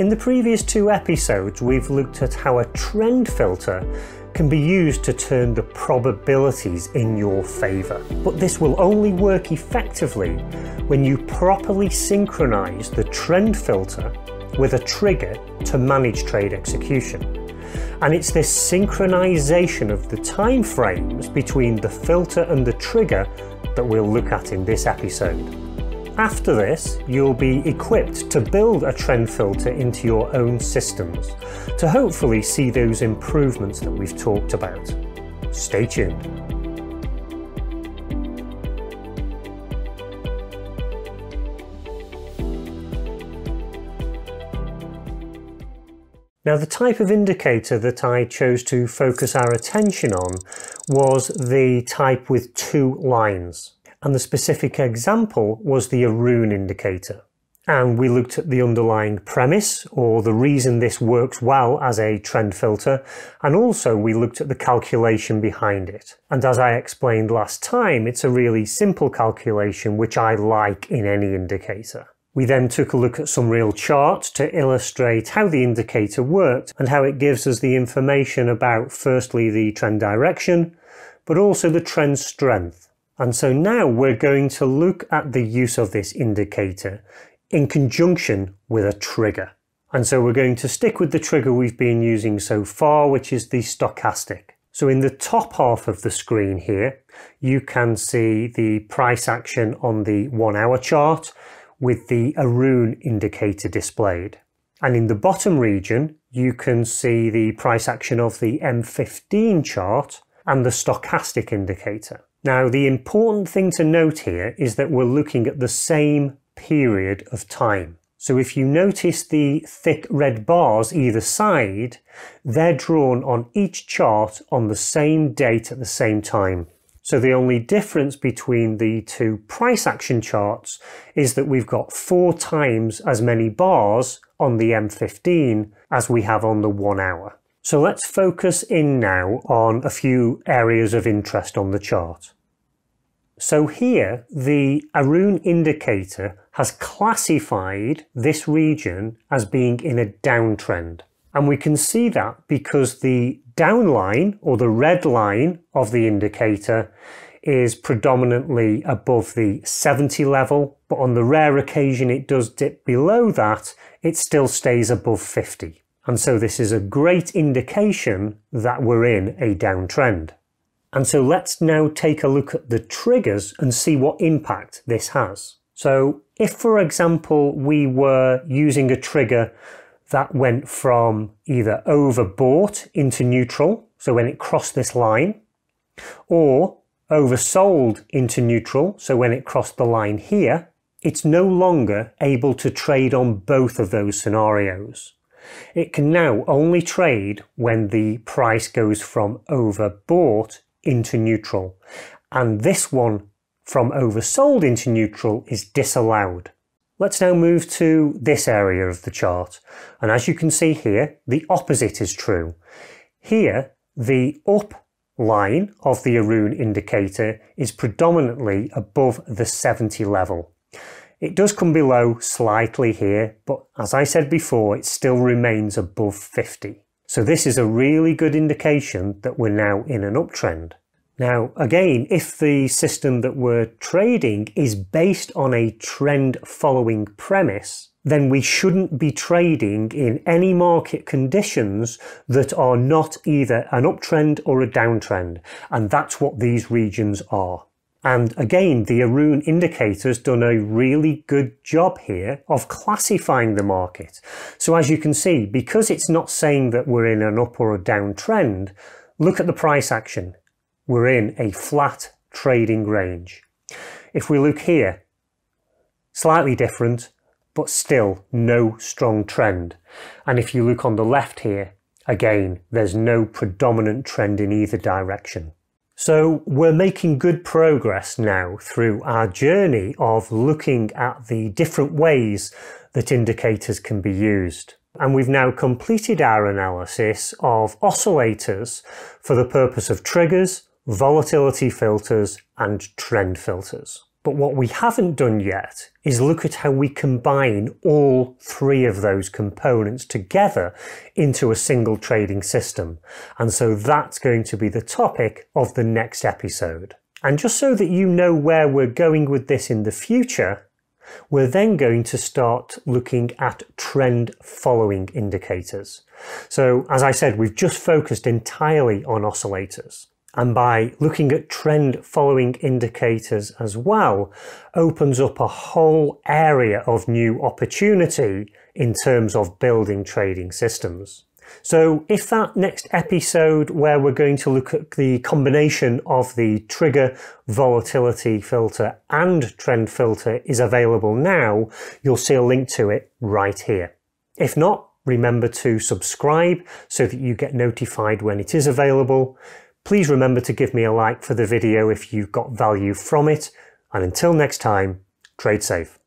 In the previous two episodes, we've looked at how a trend filter can be used to turn the probabilities in your favour. But this will only work effectively when you properly synchronize the trend filter with a trigger to manage trade execution. And it's this synchronization of the time frames between the filter and the trigger that we'll look at in this episode. After this, you'll be equipped to build a trend filter into your own systems to hopefully see those improvements that we've talked about. Stay tuned. Now the type of indicator that I chose to focus our attention on was the type with two lines and the specific example was the Aroon indicator. And we looked at the underlying premise or the reason this works well as a trend filter, and also we looked at the calculation behind it. And as I explained last time, it's a really simple calculation which I like in any indicator. We then took a look at some real charts to illustrate how the indicator worked and how it gives us the information about firstly the trend direction, but also the trend strength. And so now we're going to look at the use of this indicator in conjunction with a trigger. And so we're going to stick with the trigger we've been using so far, which is the stochastic. So in the top half of the screen here, you can see the price action on the one hour chart with the Aroon indicator displayed. And in the bottom region, you can see the price action of the M15 chart and the stochastic indicator. Now, the important thing to note here is that we're looking at the same period of time. So if you notice the thick red bars either side, they're drawn on each chart on the same date at the same time. So the only difference between the two price action charts is that we've got four times as many bars on the M15 as we have on the one hour. So let's focus in now on a few areas of interest on the chart. So here, the Aroon indicator has classified this region as being in a downtrend. And we can see that because the down line or the red line of the indicator is predominantly above the 70 level, but on the rare occasion it does dip below that, it still stays above 50. And so this is a great indication that we're in a downtrend. And so let's now take a look at the triggers and see what impact this has. So if, for example, we were using a trigger that went from either overbought into neutral, so when it crossed this line, or oversold into neutral, so when it crossed the line here, it's no longer able to trade on both of those scenarios. It can now only trade when the price goes from overbought into neutral. And this one from oversold into neutral is disallowed. Let's now move to this area of the chart. And as you can see here, the opposite is true. Here, the up line of the Aroon indicator is predominantly above the 70 level. It does come below slightly here, but as I said before, it still remains above 50. So this is a really good indication that we're now in an uptrend. Now, again, if the system that we're trading is based on a trend following premise, then we shouldn't be trading in any market conditions that are not either an uptrend or a downtrend. And that's what these regions are. And again, the Aroon indicator's done a really good job here of classifying the market. So as you can see, because it's not saying that we're in an up or a down trend, look at the price action we're in a flat trading range. If we look here, slightly different, but still no strong trend. And if you look on the left here, again, there's no predominant trend in either direction. So we're making good progress now through our journey of looking at the different ways that indicators can be used. And we've now completed our analysis of oscillators for the purpose of triggers, volatility filters and trend filters. But what we haven't done yet is look at how we combine all three of those components together into a single trading system. And so that's going to be the topic of the next episode. And just so that you know where we're going with this in the future, we're then going to start looking at trend following indicators. So as I said, we've just focused entirely on oscillators and by looking at trend following indicators as well opens up a whole area of new opportunity in terms of building trading systems. So if that next episode where we're going to look at the combination of the trigger volatility filter and trend filter is available now, you'll see a link to it right here. If not, remember to subscribe so that you get notified when it is available. Please remember to give me a like for the video if you've got value from it. And until next time, trade safe.